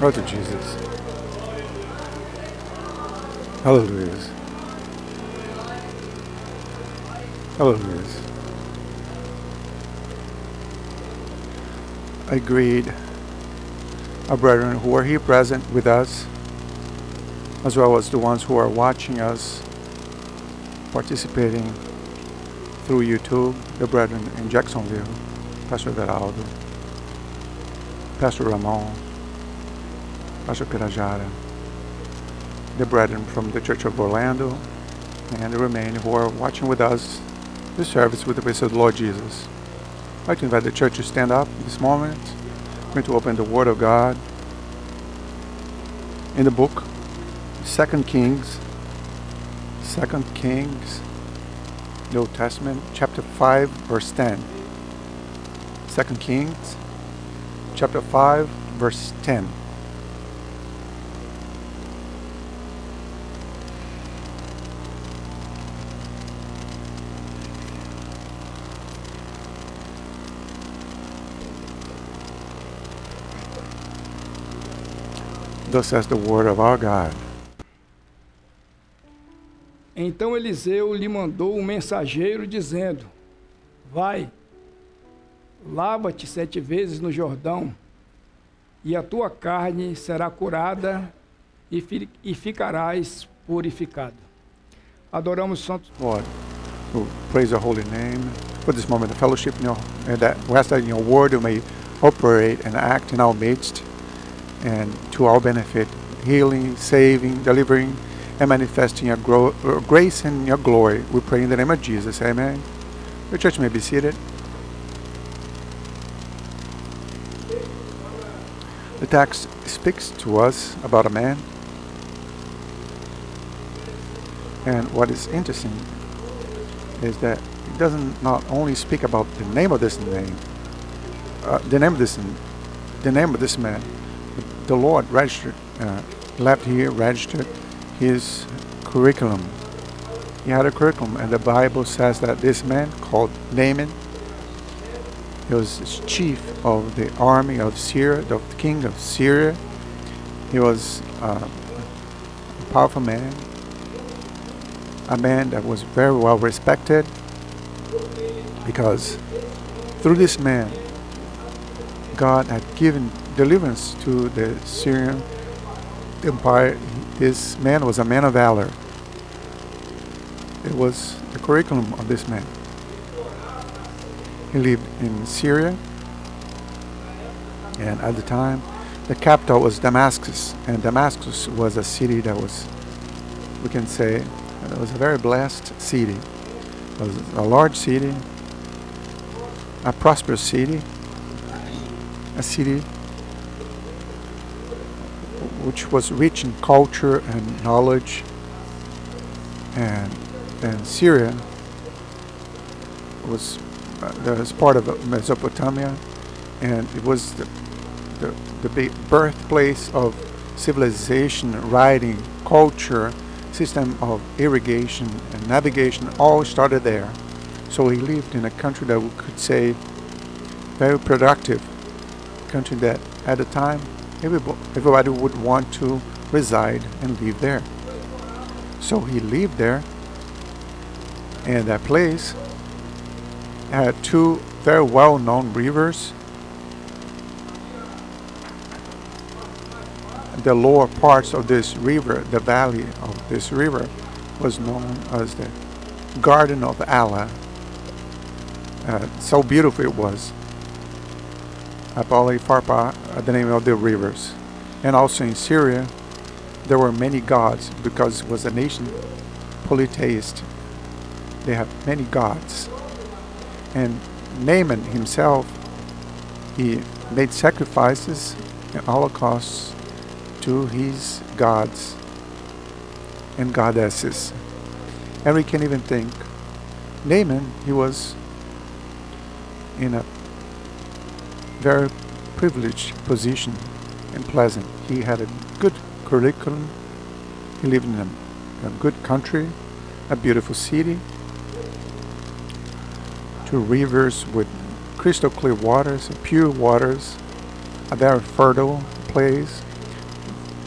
Go to Jesus. Hallelujah. Hallelujah. I greet our brethren who are here present with us, as well as the ones who are watching us, participating through YouTube, the brethren in Jacksonville, Pastor Veraldo, Pastor Ramon, Pastor Pirajara, the brethren from the Church of Orlando, and the remaining who are watching with us the service with the grace of the Lord Jesus. I'd like to invite the church to stand up this moment. We're going to open the Word of God in the book Second Kings, Second Kings, Old Testament, chapter 5, verse 10. Second Kings, chapter 5, verse 10. Thus says the word of our God. Então Eliseu lhe mandou um mensageiro dizendo: Vai, lava-te sete vezes no Jordão, e a tua carne será curada e, fi e ficarás purificado. Adoramos Santo. Lord, who praise your holy name for this moment of fellowship in your, and that we ask that your word you may operate and act in our midst and to our benefit, healing, saving, delivering, and manifesting your gro- uh, grace and your glory. We pray in the name of Jesus. Amen. The church may be seated. The text speaks to us about a man. And what is interesting is that it doesn't not only speak about the name of this name, uh, the name of this, the name of this man, the Lord registered, uh, left here, registered his curriculum. He had a curriculum, and the Bible says that this man called Naaman, he was chief of the army of Syria, the king of Syria. He was uh, a powerful man, a man that was very well respected, because through this man, God had given deliverance to the Syrian empire. This man was a man of valor. It was the curriculum of this man. He lived in Syria, and at the time, the capital was Damascus, and Damascus was a city that was, we can say, it was a very blessed city. It was a large city, a prosperous city, a city which was rich in culture and knowledge. And then Syria was uh, was part of Mesopotamia, and it was the, the, the birthplace of civilization, writing, culture, system of irrigation and navigation, all started there. So he lived in a country that we could say very productive, country that at the time everybody would want to reside and live there. So he lived there, and that place had two very well-known rivers. The lower parts of this river, the valley of this river, was known as the Garden of Allah. Uh, so beautiful it was. Abali Farpa, uh, the name of the rivers. And also in Syria, there were many gods because it was a nation polytheist. They had many gods. And Naaman himself, he made sacrifices and holocausts to his gods and goddesses. And we can even think Naaman, he was in a very privileged position and pleasant. He had a good curriculum. He lived in a, a good country, a beautiful city, two rivers with crystal clear waters, pure waters, a very fertile place.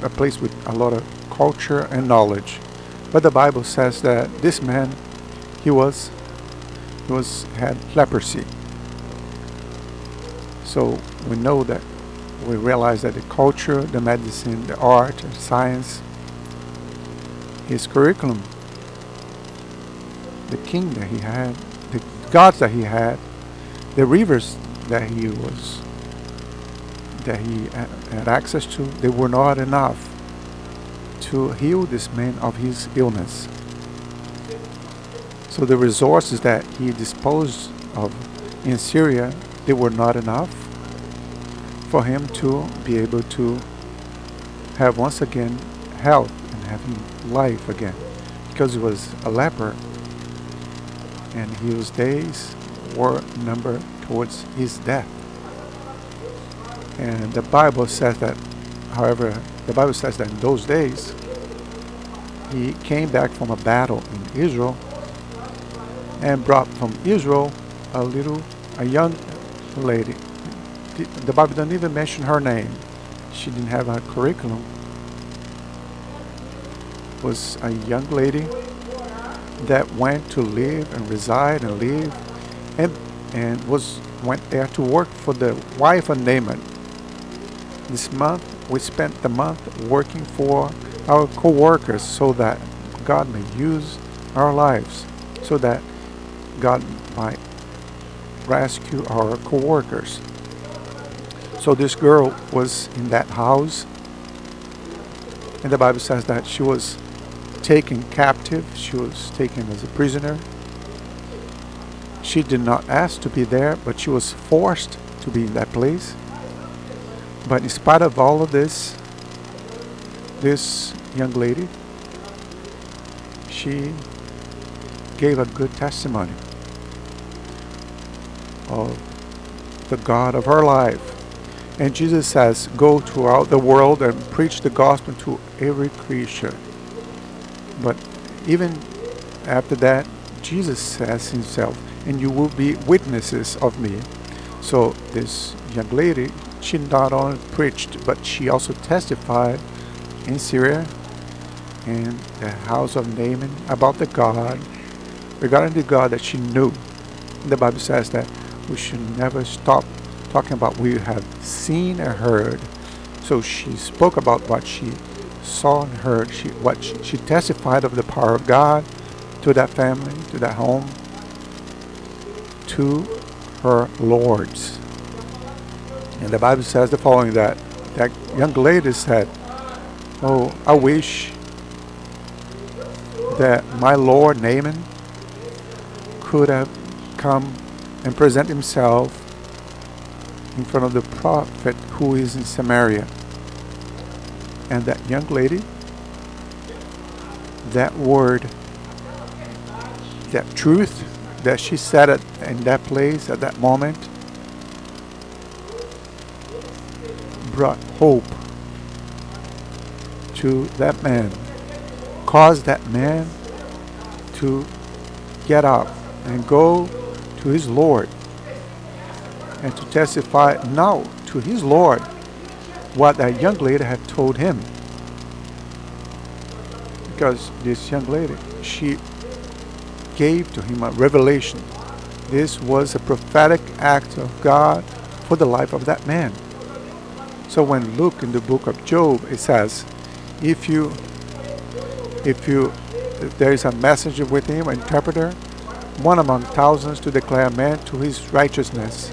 a place with a lot of culture and knowledge. But the Bible says that this man, he was, he was had leprosy. So we know that we realize that the culture, the medicine, the art, the science, his curriculum, the king that he had, the gods that he had, the rivers that he was that he had access to, they were not enough to heal this man of his illness. So the resources that he disposed of in Syria, they were not enough for him to be able to have once again health and having life again because he was a leper and his days were numbered towards his death. And the Bible says that, however, the Bible says that in those days, he came back from a battle in Israel and brought from Israel a little, a young lady. The Bible doesn't even mention her name. She didn't have a curriculum. Was a young lady that went to live and reside and live and and was went there to work for the wife of Naaman. This month we spent the month working for our co-workers so that God may use our lives so that God might rescue our co-workers. So this girl was in that house and the Bible says that she was taken captive, she was taken as a prisoner. She did not ask to be there, but she was forced to be in that place. But in spite of all of this, this young lady, she gave a good testimony of the God of her life. And Jesus says, Go throughout the world and preach the gospel to every creature. But even after that, Jesus says himself, and you will be witnesses of me. So this young lady, she not only preached, but she also testified in Syria in the house of Naaman about the God, regarding the God that she knew. The Bible says that we should never stop talking about we have seen and heard. So she spoke about what she saw and heard. She what she, she testified of the power of God to that family, to that home, to her lords. And the Bible says the following that that young lady said, Oh, I wish that my Lord Naaman could have come and present himself in front of the prophet who is in Samaria. And that young lady, that word, that truth that she said it in that place at that moment brought hope to that man caused that man to get up and go to his Lord and to testify now to his Lord what that young lady had told him. Because this young lady, she gave to him a revelation. This was a prophetic act of God for the life of that man. So when look in the book of Job, it says, if you if you if there is a messenger with him, an interpreter, one among thousands to declare man to his righteousness,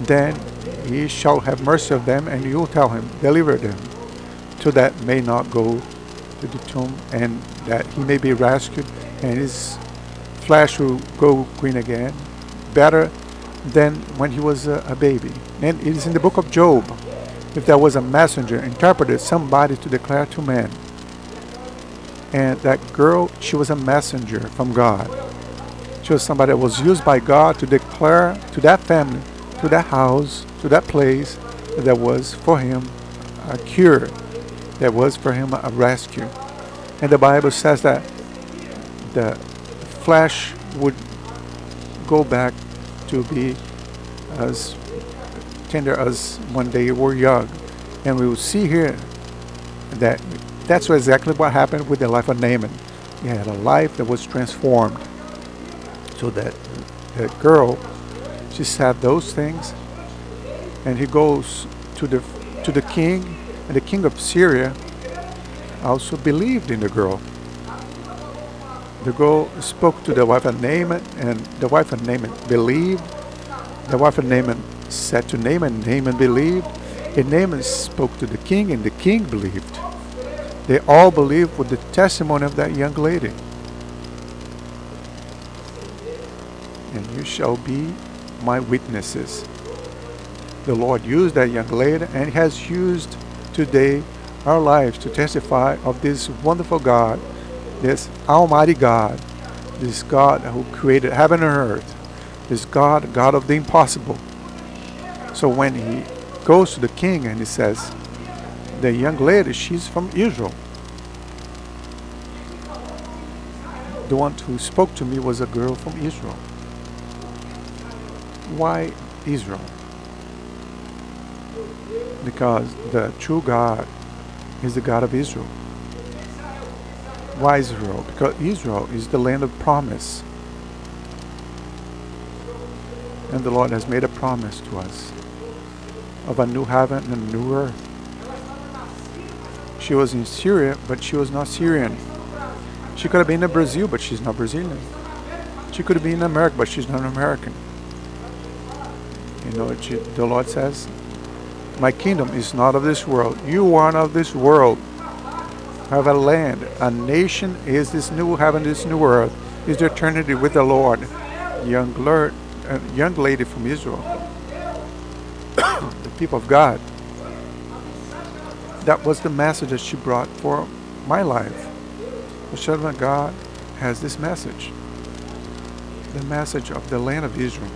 then he shall have mercy of them, and you tell him, deliver them, so that may not go to the tomb, and that he may be rescued, and his flesh will go green again, better than when he was a, a baby. And it is in the book of Job. If there was a messenger, interpreted somebody to declare to men, and that girl, she was a messenger from God. She was somebody that was used by God to declare to that family, to that house, to that place that was for him a cure, there was for him a rescue. And the Bible says that the flesh would go back to be as tender as when they were young. And we will see here that that's exactly what happened with the life of Naaman. He had a life that was transformed. So that the girl, she said those things, and he goes to the to the king, and the king of Syria also believed in the girl. The girl spoke to the wife of Naaman, and the wife of Naaman believed. The wife of Naaman said to Naaman, Naaman believed, and Naaman spoke to the king, and the king believed. They all believed with the testimony of that young lady. And you shall be my witnesses. The Lord used that young lady and has used today our lives to testify of this wonderful God, this Almighty God, this God who created heaven and earth, this God, God of the impossible. So when he goes to the king and he says, the young lady, she's from Israel. The one who spoke to me was a girl from Israel. Why Israel? Because the true God is the God of Israel. Why Israel? Because Israel is the land of promise. And the Lord has made a promise to us of a new heaven and a new earth. She was in Syria, but she was not Syrian. She could have been in Brazil, but she's not Brazilian. She could have been in America, but she's not American. You know what the Lord says? My kingdom is not of this world. You are not of this world. Have a land, a nation is this new heaven, this new earth, is the eternity with the Lord. Young, a uh, young lady from Israel, the people of God. That was the message that she brought for my life. The servant of God has this message the message of the land of Israel,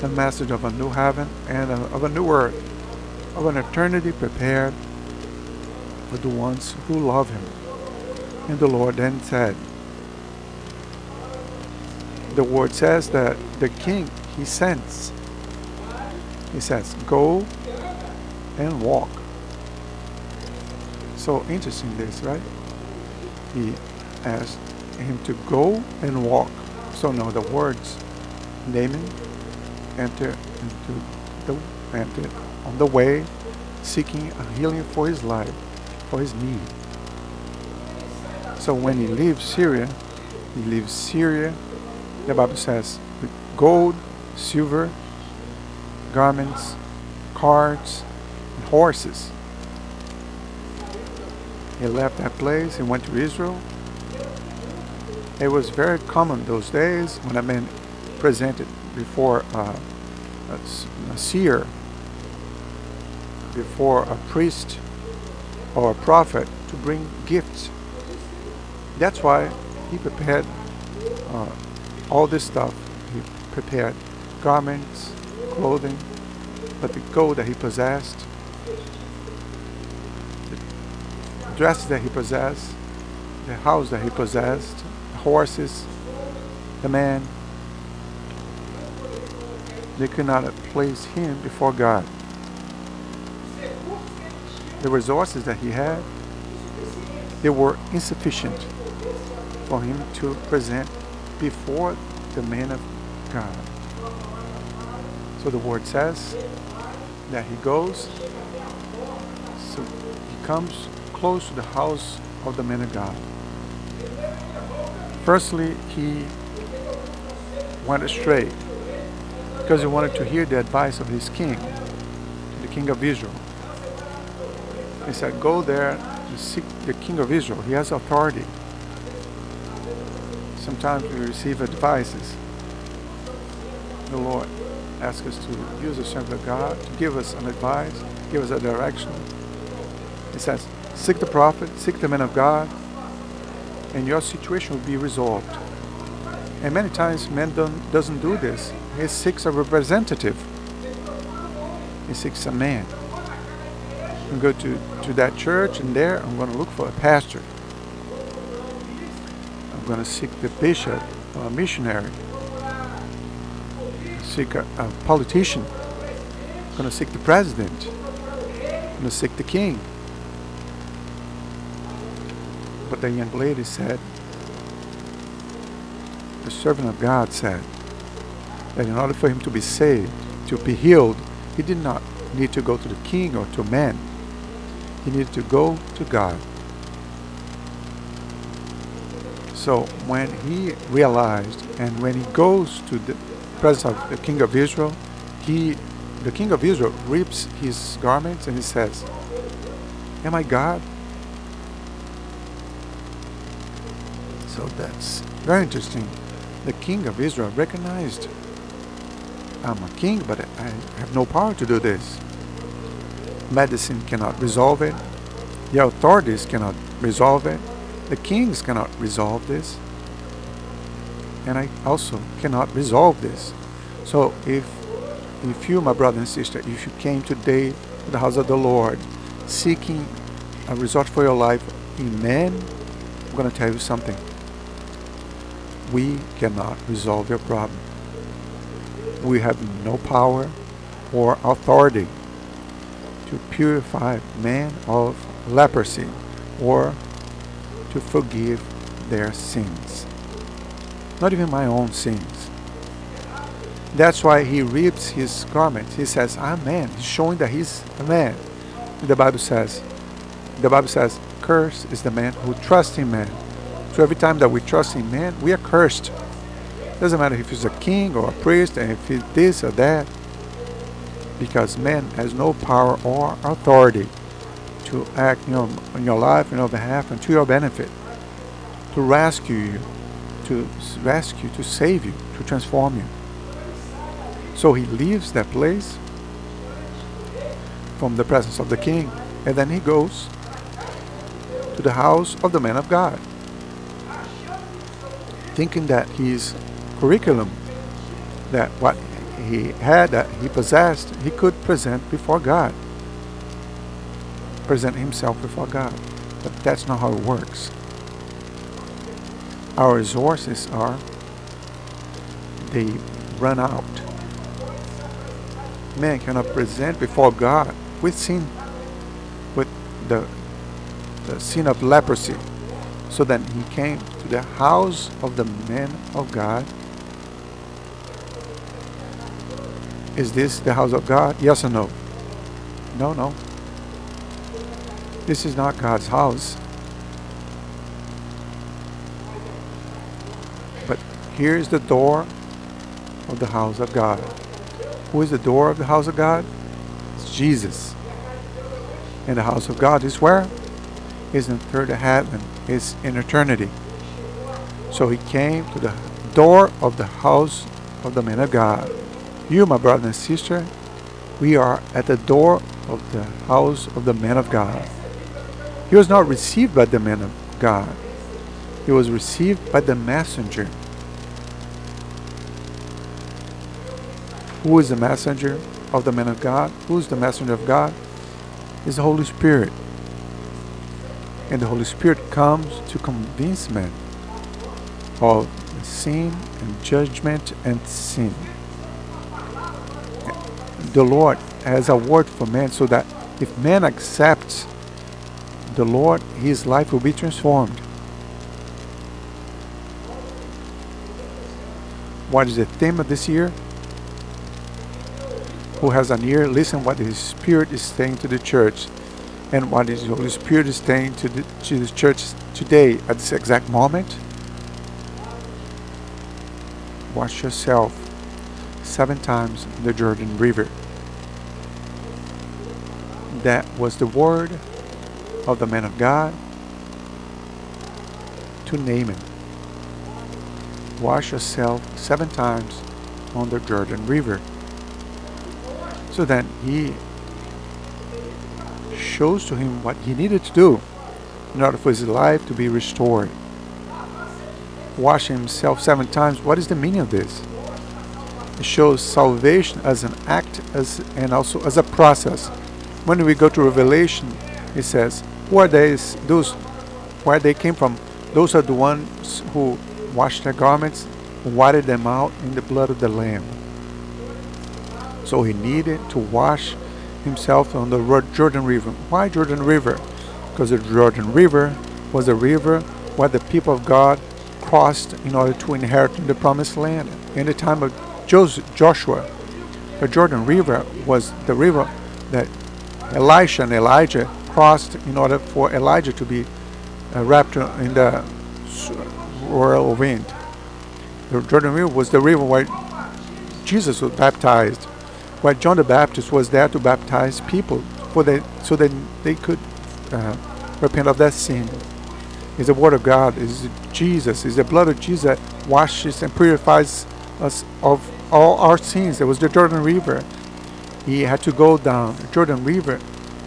the message of a new heaven and of a new earth, of an eternity prepared for the ones who love him. And the Lord then said, the word says that the king he sends. He says, go and walk. So interesting this, right? He asked him to go and walk. So now the words Naaman enter into the enter on the way seeking a healing for his life, for his need. So when he leaves Syria, he leaves Syria the Bible says, with gold, silver, garments, carts, and horses. He left that place and went to Israel. It was very common those days when a man presented before uh, a, a seer, before a priest or a prophet to bring gifts. That's why he prepared uh, all this stuff he prepared garments, clothing, but the gold that he possessed, the dresses that he possessed, the house that he possessed, the horses, the man, they could not place him before God. The resources that he had, they were insufficient for him to present before the man of God. So the word says that he goes, so he comes close to the house of the man of God. Firstly, he went astray because he wanted to hear the advice of his king, the king of Israel. He said, Go there seek the king of Israel. He has authority sometimes we receive advices. The Lord asks us to use the strength of God to give us an advice, give us a direction. He says, seek the prophet, seek the man of God, and your situation will be resolved. And many times man don't, doesn't do this. He seeks a representative. He seeks a man. I'm go to, to that church and there I'm going to look for a pastor I'm going to seek the bishop or a missionary, seek a, a politician, I'm going to seek the president, I'm going to seek the king. But the young lady said, the servant of God said, that in order for him to be saved, to be healed, he did not need to go to the king or to man. He needed to go to God. So when he realized and when he goes to the presence of the king of Israel, he the king of Israel rips his garments and he says, Am I God? So that's very interesting. The king of Israel recognized I'm a king, but I have no power to do this. Medicine cannot resolve it. The authorities cannot resolve it. The kings cannot resolve this. And I also cannot resolve this. So if if you, my brother and sister, if you came today to the house of the Lord seeking a result for your life in man, I'm going to tell you something. We cannot resolve your problem we have no power or authority to purify man of leprosy or to forgive their sins. Not even my own sins. That's why he rips his garment. He says, I'm man. He's showing that he's a man. The Bible says, the Bible says, curse is the man who trusts in man. So every time that we trust in man, we are cursed. Doesn't matter if he's a king or a priest and if he's this or that. Because man has no power or authority to act you know, on your life, on your behalf, and to your benefit. To rescue you, to rescue, to save you, to transform you. So he leaves that place from the presence of the king, and then he goes to the house of the man of God, thinking that he's curriculum that what he had, that he possessed, he could present before God. Present himself before God. But that's not how it works. Our resources are, they run out. Man cannot present before God with sin, with the, the sin of leprosy. So then he came to the house of the man of God Is this the house of God? Yes or no? No, no. This is not God's house. But here is the door of the house of God. Who is the door of the house of God? It's Jesus. And the house of God is where? Is in third heaven, is in eternity. So he came to the door of the house of the man of God. You, my brother and sister, we are at the door of the house of the man of God. He was not received by the man of God. He was received by the messenger. Who is the messenger of the man of God? Who is the messenger of God? Is the Holy Spirit. And the Holy Spirit comes to convince men of sin and judgment and sin the Lord has a word for man so that if man accepts the Lord, his life will be transformed. What is the theme of this year? Who has an ear, listen what the Spirit is saying to the church and what is the Holy Spirit is saying to the, to the church today at this exact moment. Wash yourself seven times in the Jordan River that was the word of the man of God to Naaman. Wash yourself seven times on the Jordan River. So then he shows to him what he needed to do in order for his life to be restored. Wash himself seven times. What is the meaning of this? It shows salvation as an act as and also as a process when we go to Revelation, it says, Who are these, those, where they came from? Those are the ones who washed their garments, whited them out in the blood of the Lamb. So he needed to wash himself on the Jordan River. Why Jordan River? Because the Jordan River was a river where the people of God crossed in order to inherit the promised land. In the time of Joshua, the Jordan River was the river that Elisha and Elijah crossed in order for Elijah to be uh, wrapped in the whirlwind. The Jordan River was the river where Jesus was baptized, where John the Baptist was there to baptize people for they, so that they could uh, repent of their sin. Is the Word of God, is Jesus, is the blood of Jesus that washes and purifies us of all our sins. There was the Jordan River. He had to go down. Jordan River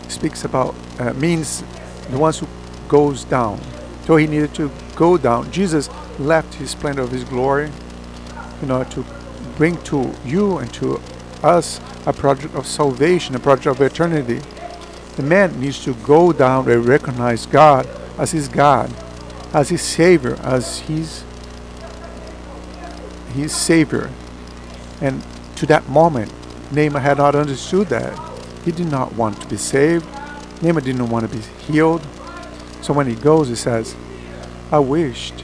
speaks about, uh, means the ones who goes down. So he needed to go down. Jesus left his splendor of his glory you know, to bring to you and to us a project of salvation, a project of eternity. The man needs to go down and recognize God as his God, as his Savior, as his his Savior. And to that moment, Naaman had not understood that. He did not want to be saved. Naaman didn't want to be healed. So when he goes, he says, I wished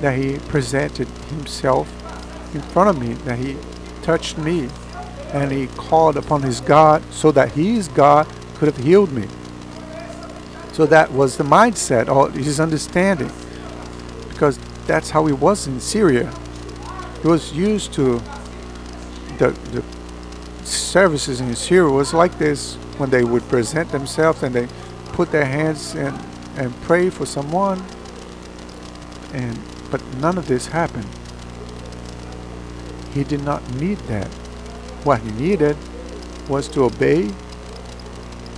that he presented himself in front of me, that he touched me, and he called upon his God so that his God could have healed me. So that was the mindset, or his understanding, because that's how he was in Syria. He was used to the, the services in Syria was like this when they would present themselves and they put their hands and, and pray for someone and but none of this happened. He did not need that. What he needed was to obey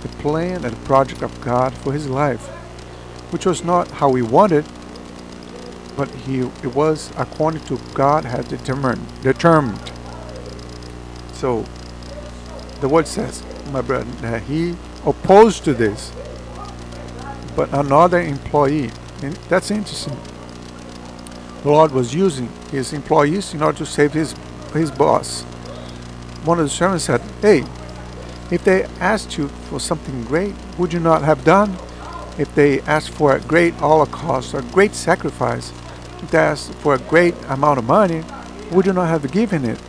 the plan and the project of God for his life, which was not how he wanted, but he it was according to God had determined determined. So the word says, my brother, he opposed to this, but another employee. And that's interesting. The Lord was using his employees in order to save his his boss. One of the servants said, Hey, if they asked you for something great, would you not have done? If they asked for a great holocaust, a great sacrifice, if they asked for a great amount of money, would you not have given it?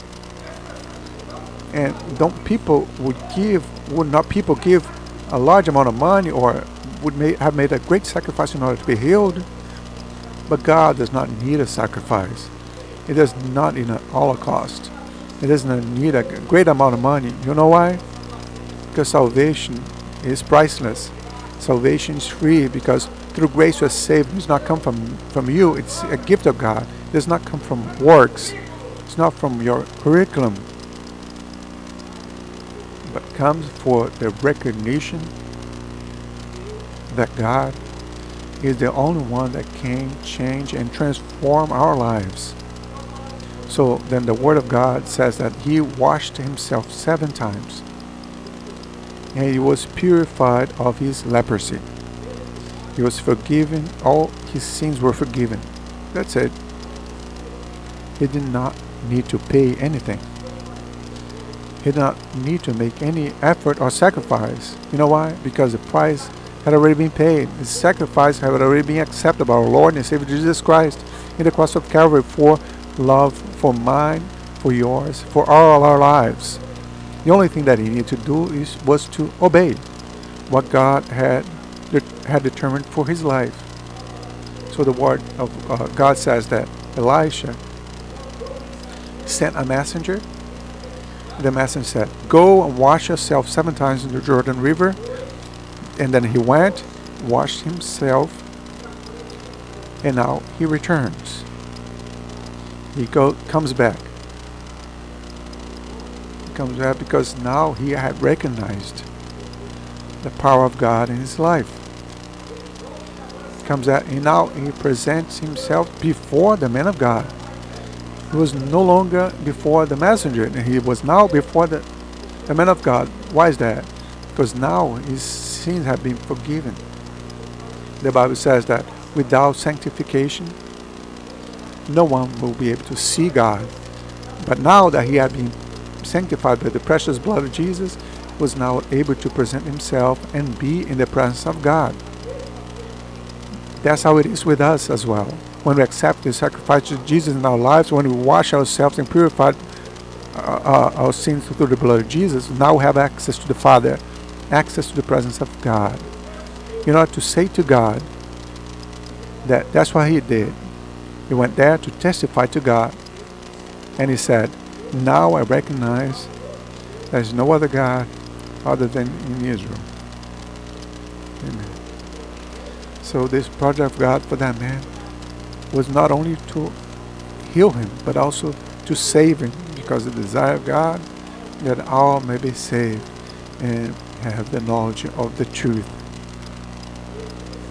And don't people would give, would not people give a large amount of money or would may, have made a great sacrifice in order to be healed? But God does not need a sacrifice. He does not need a holocaust. He doesn't need a great amount of money. You know why? Because salvation is priceless. Salvation is free because through grace you are saved. It does not come from, from you. It's a gift of God. It does not come from works. It's not from your curriculum. Comes for the recognition that God is the only one that can change and transform our lives. So then the Word of God says that he washed himself seven times and he was purified of his leprosy. He was forgiven, all his sins were forgiven. That's it. He did not need to pay anything. He did not need to make any effort or sacrifice. You know why? Because the price had already been paid. The sacrifice had already been accepted by our Lord and Savior Jesus Christ in the cross of Calvary for love, for mine, for yours, for all our lives. The only thing that he needed to do is was to obey what God had had determined for his life. So the word of uh, God says that Elisha sent a messenger. The messenger said, "Go and wash yourself seven times in the Jordan River." And then he went, washed himself, and now he returns. He go, comes back. He comes back because now he had recognized the power of God in his life. Comes out and now he presents himself before the man of God. He was no longer before the messenger, and he was now before the, the man of God. Why is that? Because now his sins have been forgiven. The Bible says that without sanctification, no one will be able to see God. But now that he had been sanctified by the precious blood of Jesus, was now able to present himself and be in the presence of God. That's how it is with us as well. When we accept the sacrifice of Jesus in our lives, when we wash ourselves and purify uh, uh, our sins through the blood of Jesus, now we have access to the Father, access to the presence of God. You know, to say to God that that's what he did. He went there to testify to God. And he said, Now I recognize there's no other God other than in Israel. Amen. So this project of God for that man was not only to heal him, but also to save him, because the desire of God that all may be saved and have the knowledge of the truth.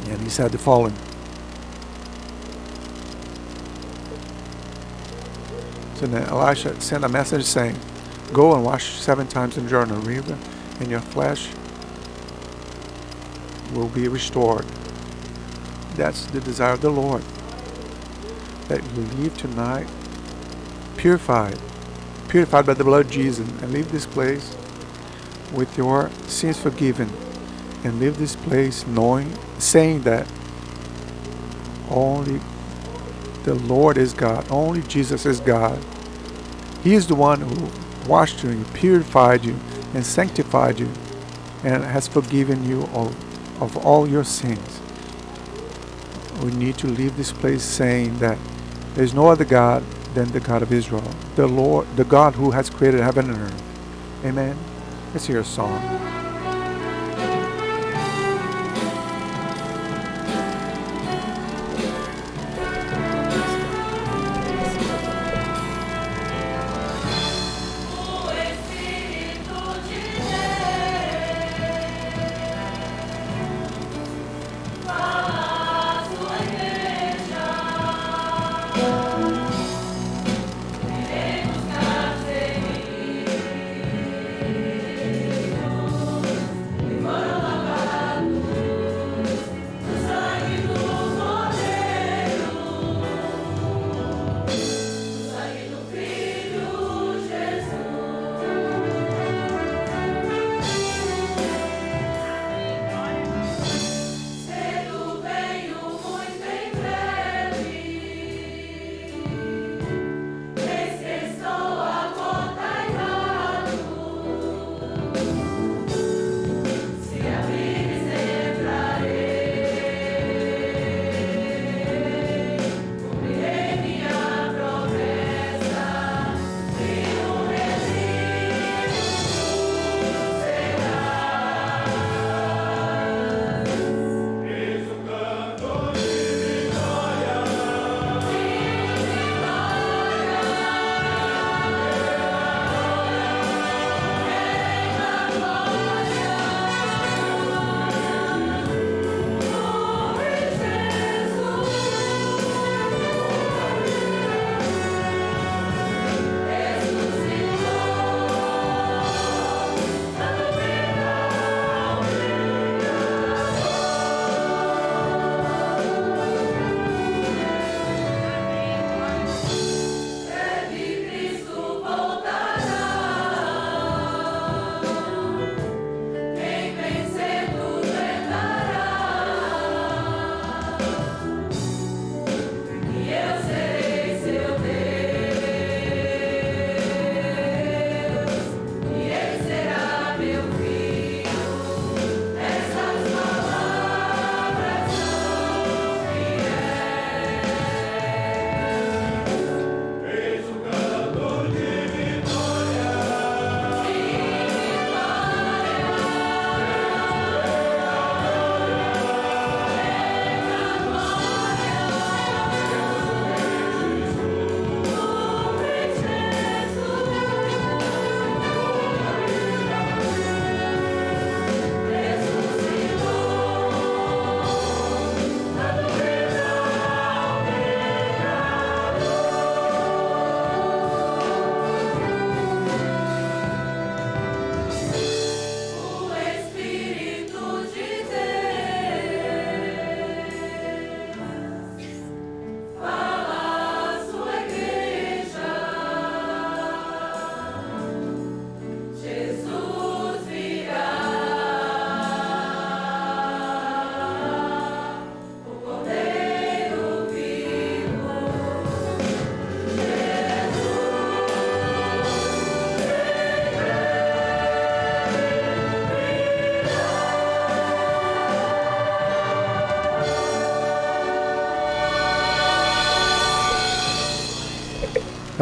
And he said the following. So then Elisha sent a message saying, Go and wash seven times in Jordan River, and your flesh will be restored. That's the desire of the Lord. That you leave tonight purified, purified by the blood of Jesus, and leave this place with your sins forgiven, and leave this place knowing, saying that only the Lord is God, only Jesus is God. He is the one who washed you, purified you, and sanctified you, and has forgiven you of, of all your sins. We need to leave this place saying that there is no other God than the God of Israel, the Lord, the God who has created heaven and earth. Amen. Let's hear a song.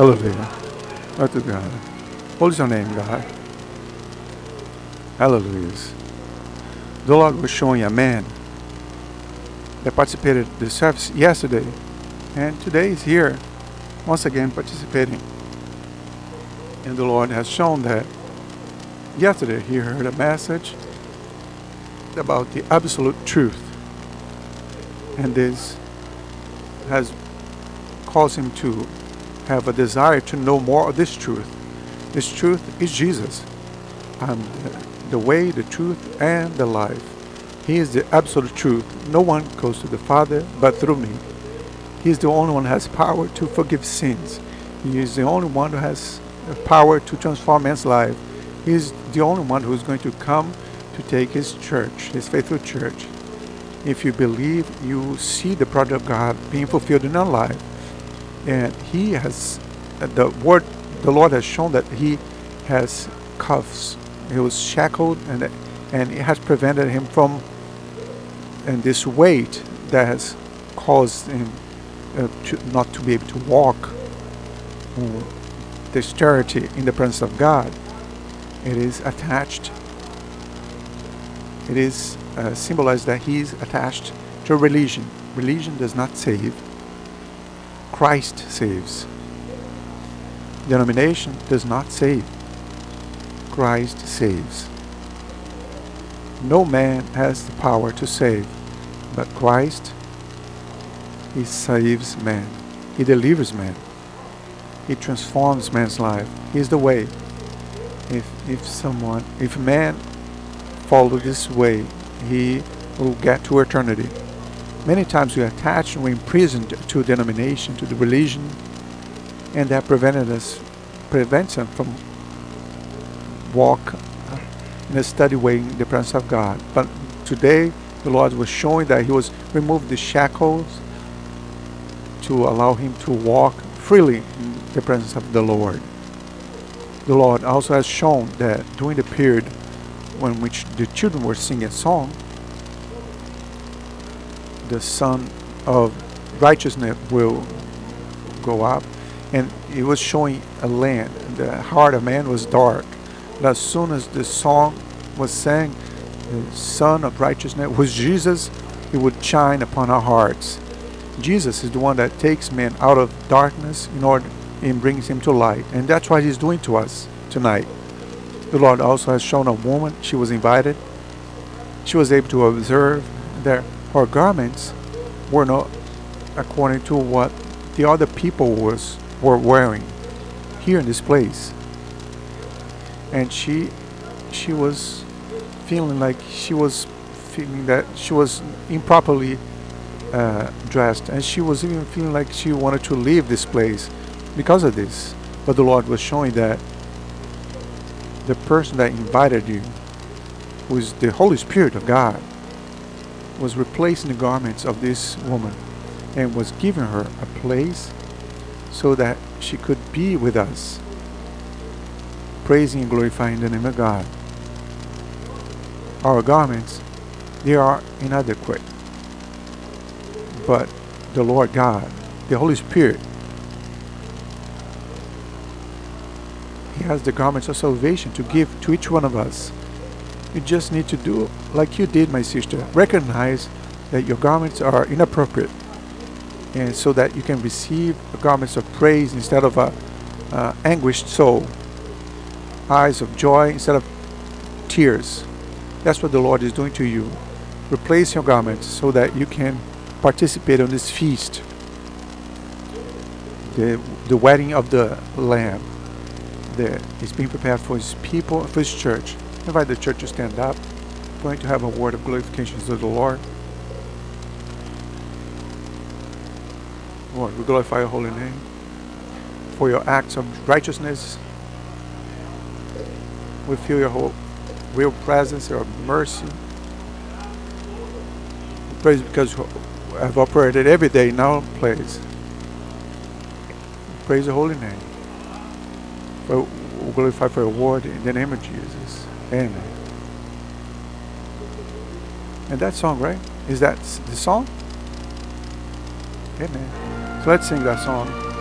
Hallelujah. Glory to God. What is your name, God? Hallelujah. The Lord was showing a man that participated the service yesterday and today is here once again participating. And the Lord has shown that yesterday he heard a message about the absolute truth. And this has caused him to have a desire to know more of this truth. This truth is Jesus. I'm the, way, the truth, and the life. He is the absolute truth. No one goes to the Father but through me. He is the only one who has power to forgive sins. He is the only one who has power to transform man's life. He is the only one who is going to come to take his church, his faithful church. If you believe, you see the project of God being fulfilled in our life. And he has, the word, the Lord has shown that he has cuffs. He was shackled and, and it has prevented him from, and this weight that has caused him uh, to, not to be able to walk uh, dexterity in the presence of God. It is attached. It is uh, symbolized that he is attached to religion. Religion does not save. Christ saves. Denomination does not save. Christ saves. No man has the power to save, but Christ, He saves man. He delivers man. He transforms man's life. He is the way. If, if someone, if man follow this way, he will get to eternity. Many times we are attached and we're imprisoned to a denomination, to the religion, and that prevented us, prevents us from walk in a steady way in the presence of God. But today, the Lord was showing that He was removed the shackles to allow him to walk freely in the presence of the Lord. The Lord also has shown that during the period when which the children were singing a song, the Sun of Righteousness will go up, and it was showing a land. The heart of man was dark, but as soon as the song was sang, the Sun of Righteousness was Jesus, it would shine upon our hearts. Jesus is the one that takes man out of darkness in order and brings him to light. And that's what he's doing to us tonight. The Lord also has shown a woman, she was invited. She was able to observe that her garments were not according to what the other people was were wearing here in this place. And she she was feeling like she was feeling that she was improperly uh, dressed, and she was even feeling like she wanted to leave this place because of this. But the Lord was showing that the person that invited you, is the Holy Spirit of God, was replacing the garments of this woman and was giving her a place so that she could be with us, praising and glorifying the name of God. Our garments, they are inadequate but the Lord God, the Holy Spirit. He has the garments of salvation to give to each one of us. You just need to do like you did, my sister. Recognize that your garments are inappropriate, and so that you can receive garments of praise instead of a uh, anguished soul, eyes of joy instead of tears. That's what the Lord is doing to you. Replace your garments so that you can participate on this feast, the, the wedding of the Lamb that is being prepared for his people, for his church. Invite the church to stand up. I'm going to have a word of glorification to the Lord. Lord, we glorify your holy name for your acts of righteousness. We feel your whole real presence, your mercy. We praise because have operated every day in our place. Praise the holy name. For, glorify for your word in the name of Jesus. Amen. And that song, right? Is that the song? Amen. So let's sing that song.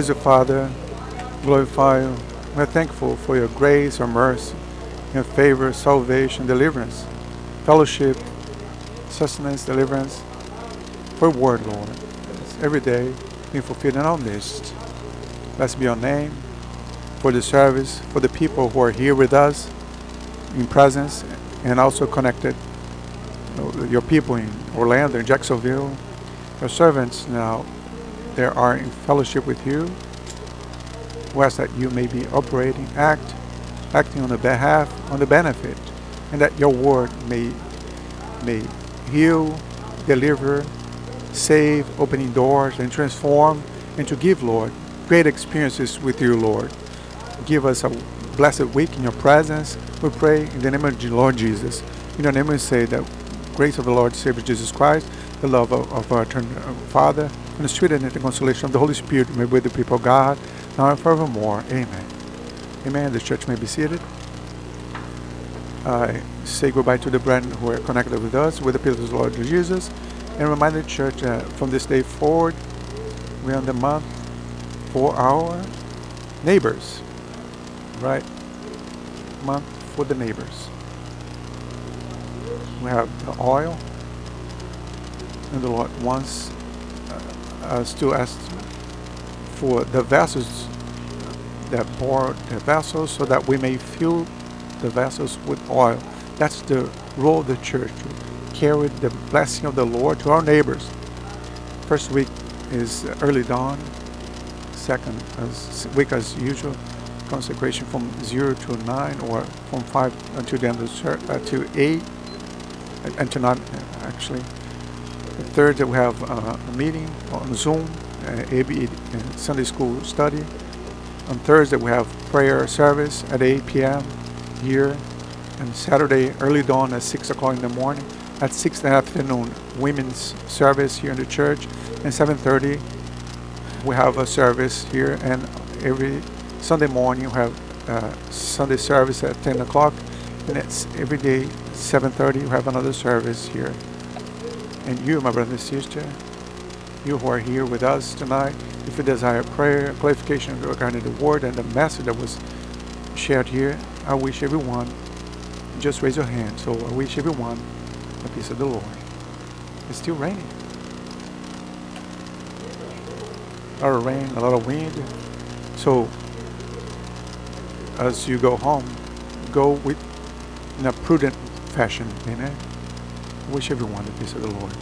Praise the Father. Glorify you. We're thankful for your grace, your mercy, your favor, salvation, deliverance, fellowship, sustenance, deliverance. For word, Lord. Every day being fulfilled in our midst. Blessed be your name for the service, for the people who are here with us in presence and also connected. Your people in Orlando, in Jacksonville, your servants now, they are in fellowship with you. We ask that you may be operating, act, acting on the behalf, on the benefit, and that your word may may heal, deliver, save, opening doors, and transform, and to give, Lord, great experiences with you, Lord. Give us a blessed week in your presence. We pray in the name of the Lord Jesus. In your name we say that grace of the Lord Savior Jesus Christ, the love of, of our eternal Father, and the the consolation of the Holy Spirit may be with the people of God, now and forevermore. Amen. Amen. The church may be seated. I say goodbye to the brethren who are connected with us, with the people of the Lord Jesus, and remind the church uh, from this day forward, we are in the month for our neighbors, right? Month for the neighbors. We have the oil, and the Lord wants uh, us to ask for the vessels that bore the vessels so that we may fill the vessels with oil. That's the role of the church to carry the blessing of the Lord to our neighbors. First week is early dawn. Second as week as usual, consecration from zero to nine, or from five until the end of church, uh, to eight, and to not actually. Third, we have uh, a meeting on Zoom, uh, AB uh, Sunday school study. On Thursday, we have prayer service at 8 p.m. here. And Saturday, early dawn at 6 o'clock in the morning. At 6 in the afternoon, women's service here in the church. And 7.30, we have a service here. And every Sunday morning, we have uh, Sunday service at 10 o'clock. And it's every day, 7.30, we have another service here. And you, my brother and sister, you who are here with us tonight, if you desire prayer, clarification regarding the word and the message that was shared here, I wish everyone, just raise your hand. So I wish everyone the peace of the Lord. It's still raining. A lot of rain, a lot of wind. So as you go home, go with in a prudent fashion. Amen. I wish everyone the peace of the Lord.